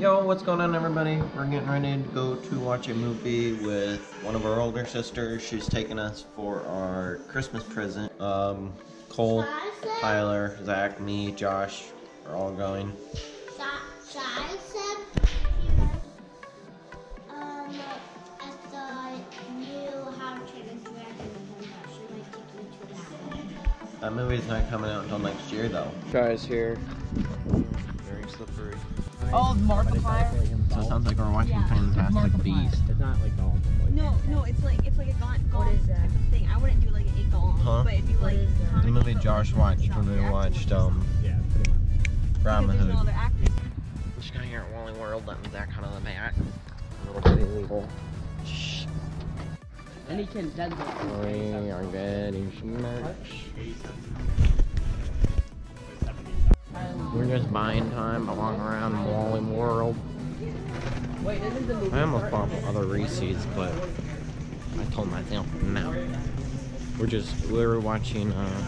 Yo, what's going on everybody? We're getting ready to go to watch a movie with one of our older sisters. She's taking us for our Christmas present. Um, Cole, Tyler, Zach, me, Josh are all going. That movie's not coming out until next year though. Guys here. Very slippery. Oh, Markiplier. So it sounds like we're watching Fantastic Beasts. It's not like all. No, no, it's like it's like a gaunt, gaunt is that? type of thing. I wouldn't do like a gaunt, Huh? but if you like is that? how The movie Josh watched when we watched with um Yeah, pretty much. Robin because there's no other actors. Just got here at Wally World, letting Zach out of the back. A little bit illegal. Shh. And he can dead We are getting some merch. We're just buying time along around Wally World. Wait, isn't the movie? I almost bought other Reese's, but I told myself no. We're just we were watching uh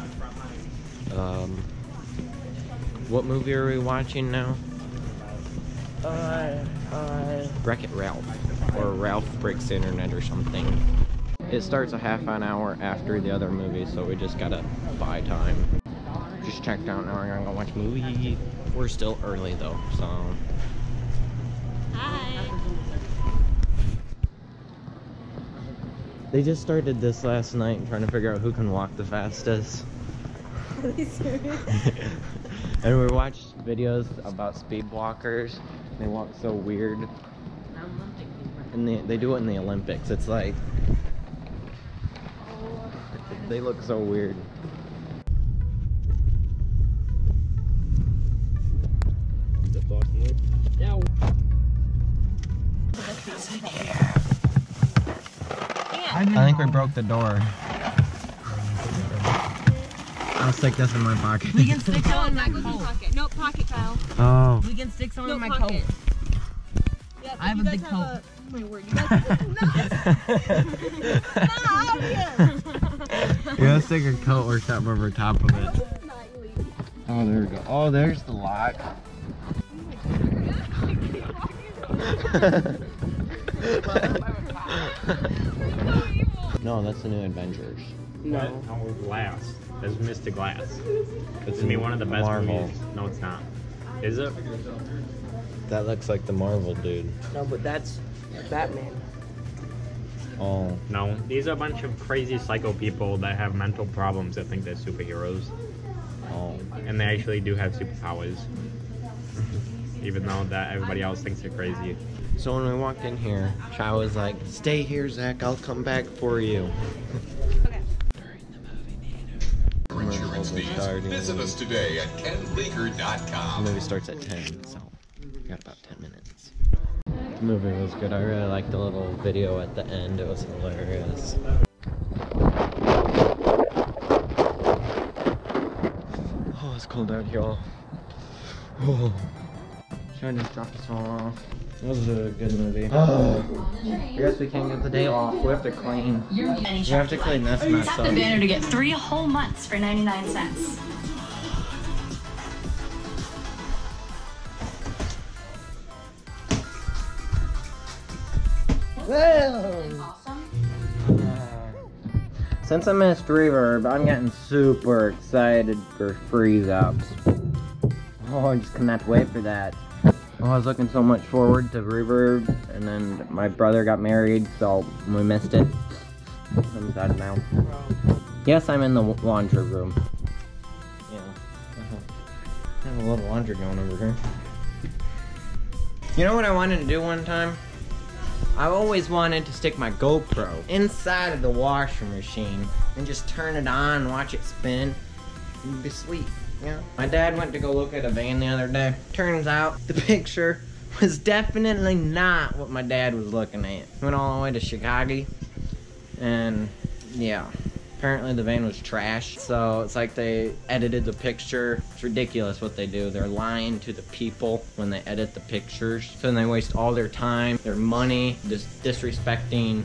um what movie are we watching now? Uh, uh, Wreck It Ralph or Ralph Breaks the Internet or something. It starts a half an hour after the other movie, so we just gotta buy time. Just checked out now. We're gonna go watch a movie. We're still early though, so Hi. they just started this last night, trying to figure out who can walk the fastest. Are they serious? and we watched videos about speed walkers. They walk so weird. And they, they do it in the Olympics. It's like they look so weird. I think we broke the door. I'll stick this in my pocket. We can stick some in my That goes in coat. pocket. No pocket, Kyle. Oh. We can stick some No in my pocket. coat. Yep, I have a big coat. A, oh my word, you guys. yeah, let's take a coat or something over top of it. Oh, there we go. Oh, there's the lock. Oh no, that's the new Avengers. No. Oh, Glass. That's Mr. Glass. It's gonna be one of the best Marvel. movies. No, it's not. Is it? That looks like the Marvel dude. No, but that's Batman. Oh, No. These are a bunch of crazy psycho people that have mental problems that think they're superheroes. oh. And they actually do have superpowers. Even though that everybody else thinks they're crazy. So when we walked in here, Chai was like, "Stay here, Zach. I'll come back for you." Okay. Insurance fees, visit us today at The movie starts at 10, so we got about 10 minutes. The movie was good. I really liked the little video at the end. It was hilarious. Oh, it's cold out, y'all. Oh. Should I just drop this all off? It was a good movie. Uh, I guess we can't get the day off. We have to clean. We have to clean this mess Tap up. the banner to get three whole months for 99 cents. Since I missed Reverb, I'm getting super excited for Freeze Ups. Oh, I just cannot wait for that. I was looking so much forward to Reverb, and then my brother got married, so we missed it. I'm sad now. Yes, I'm in the laundry room. Yeah. Uh-huh. I have a little laundry going over here. You know what I wanted to do one time? I've always wanted to stick my GoPro inside of the washing machine and just turn it on, watch it spin, and be asleep. Yeah. My dad went to go look at a van the other day. Turns out the picture was definitely not what my dad was looking at. Went all the way to Chicago, and yeah. Apparently the van was trash, so it's like they edited the picture. It's ridiculous what they do. They're lying to the people when they edit the pictures. So then they waste all their time, their money, just disrespecting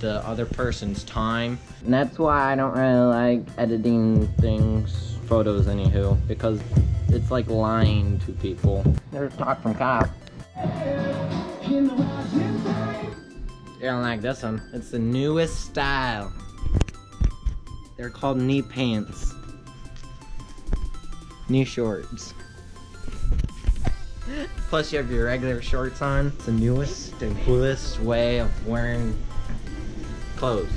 the other person's time. And that's why I don't really like editing things, photos anywho, because it's like lying to people. There's talk from Kyle. You don't like this one? It's the newest style. They're called knee pants. Knee shorts. Plus you have your regular shorts on. It's the newest and coolest way of wearing clothes.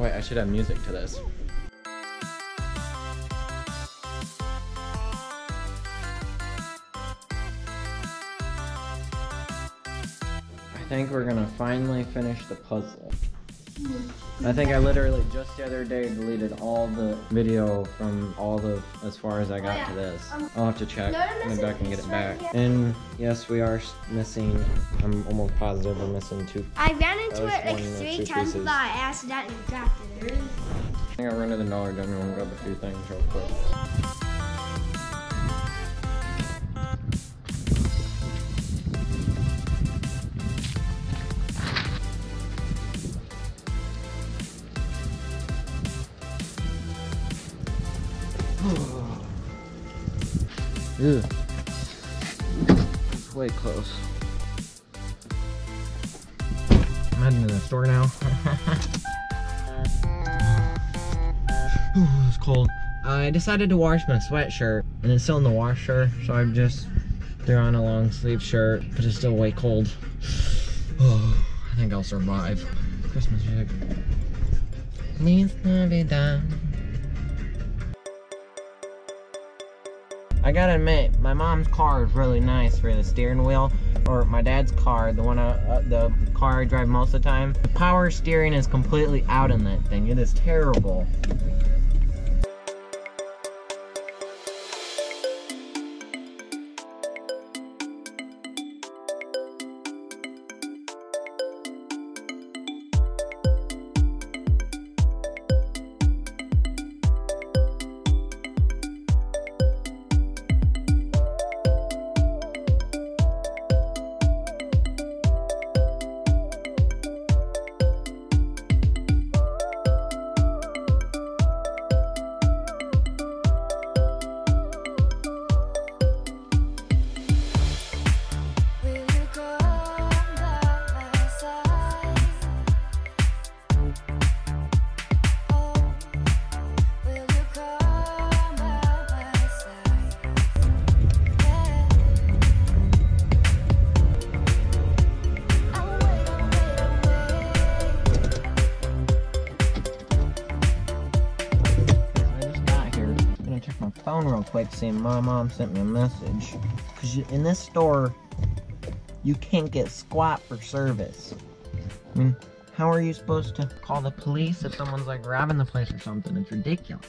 Wait, I should have music to this. I think we're gonna finally finish the puzzle. I think I literally just the other day deleted all the video from all the as far as I got to this. I'll have to check. Maybe I can get it back. And yes, we are missing. I'm almost positive we're missing two. I ran into That it like was one of the three times, pieces. but I accidentally dropped it. I think I run to the Dollar General and grab a few things real quick. Ugh. It's way close. To the store now. Ooh, it's cold. I decided to wash my sweatshirt, and it's still in the washer, so I just threw on a long sleeve shirt, but it's still way cold. Oh, I think I'll survive. Christmas music. Feliz Navidad. I gotta admit, my mom's car is really nice for the steering wheel, or my dad's car, the one, I, uh, the car I drive most of the time. The power steering is completely out in that thing. It is terrible. Phone real quick, seeing my mom sent me a message. Cause in this store, you can't get squat for service. I mean, how are you supposed to call the police if someone's like robbing the place or something? It's ridiculous.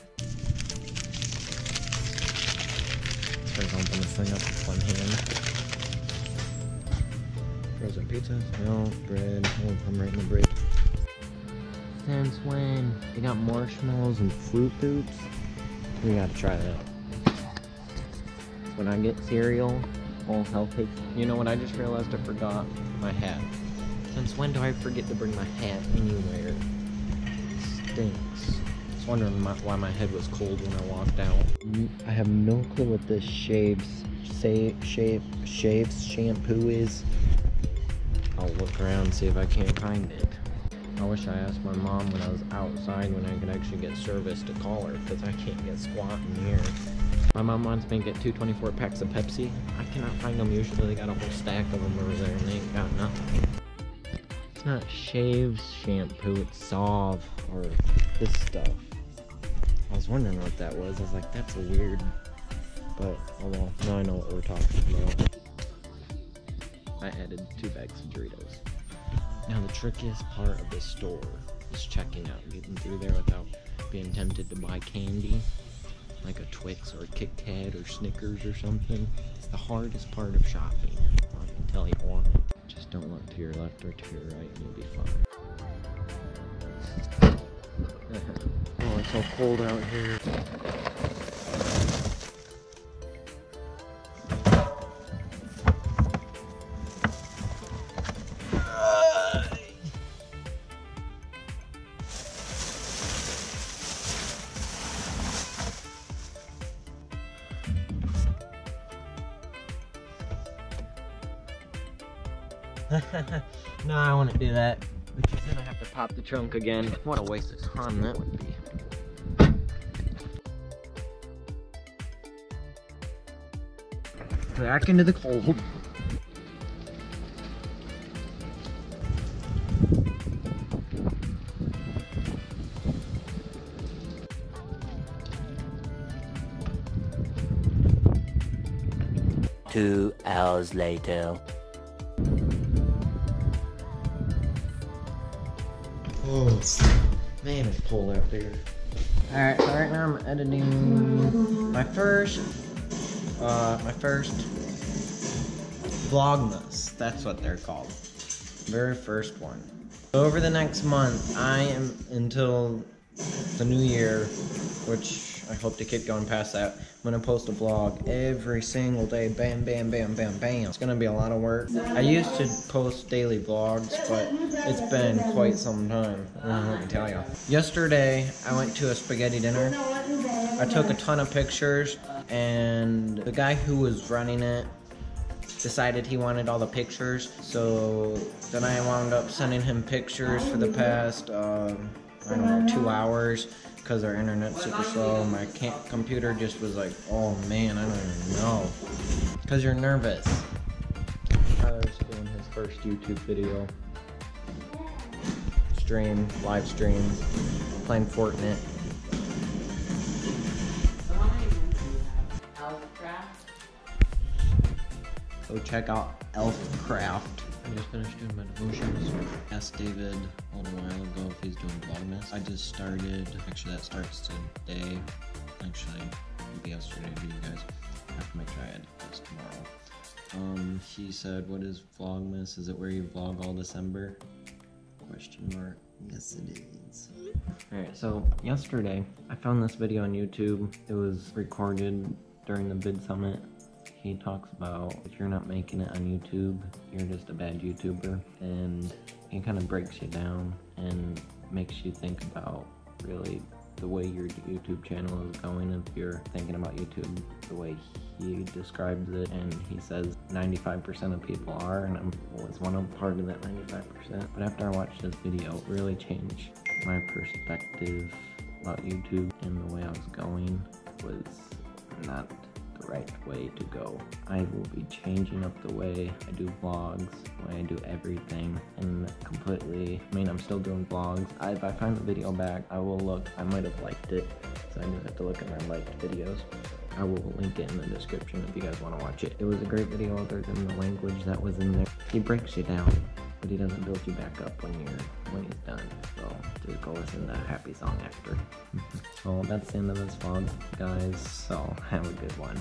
Try to open this thing up with one hand. Frozen pizza, milk, bread. Oh, I'm right in the break. Since when? They got marshmallows and Froot Loops. We gotta try that. When I get cereal, all healthy. You know what? I just realized I forgot my hat. Since when do I forget to bring my hat anywhere? It Stinks. I was wondering my, why my head was cold when I walked out. Mm, I have no clue what this shaves, say, shave, shaves shampoo is. I'll look around and see if I can't find it. I wish I asked my mom when I was outside when I could actually get service to call her because I can't get squat in here. My mom wants me to get two 24 packs of Pepsi. I cannot find them. Usually they got a whole stack of them over there and they ain't got nothing. It's not shaves shampoo, it's Suave or this stuff. I was wondering what that was. I was like, that's weird. But, oh well, now I know what we're talking about. I added two bags of Doritos. Now the trickiest part of this store is checking out, getting through there without being tempted to buy candy, like a Twix or a Kit Kat or Snickers or something. It's the hardest part of shopping. I can tell you why. Just don't look to your left or to your right and you'll be fine. oh, it's so cold out here. Then I have to pop the trunk again. What a waste of time that would be. Back into the cold. Two hours later. Oh, man, it's cold out there. Alright, so right now I'm editing my first, uh, my first Vlogmas. That's what they're called. Very first one. Over the next month, I am, until the new year, which I hope to keep going past that, I'm gonna post a vlog every single day. Bam, bam, bam, bam, bam. It's gonna be a lot of work. I used to post daily vlogs, but it's been quite some time. Let me tell you. Yesterday, I went to a spaghetti dinner. I took a ton of pictures, and the guy who was running it decided he wanted all the pictures. So then I wound up sending him pictures for the past, um, I don't know, two hours because our internet's super slow. My computer just was like, oh man, I don't even know. Because you're nervous. Tyler's doing his first YouTube video. Stream, live stream, playing Fortnite. Go check out Elfcraft. I just finished doing my devotions. Asked David a little while ago if he's doing Vlogmas. I just started. Actually, that starts today. Actually, yesterday to you guys. I have to make tomorrow. Um, he said, "What is Vlogmas? Is it where you vlog all December?" Question mark. Yes, it is. Alright, so yesterday I found this video on YouTube. It was recorded during the VidSummit. He talks about if you're not making it on YouTube, you're just a bad YouTuber. And he kind of breaks you down and makes you think about really the way your YouTube channel is going if you're thinking about YouTube the way he describes it and he says 95% of people are and I was one of part of that 95% but after I watched this video it really changed my perspective about YouTube and the way I was going was not the right way to go. I will be changing up the way I do vlogs, way I do everything, and completely, I mean, I'm still doing vlogs. I, if I find the video back, I will look, I might have liked it, so I just have to look at my liked videos. I will link it in the description if you guys want to watch it. It was a great video other than the language that was in there. He breaks you down, but he doesn't build you back up when you're, when he's done. So just go listen to happy song after. so that's the end of this vlog, guys, so have a good one.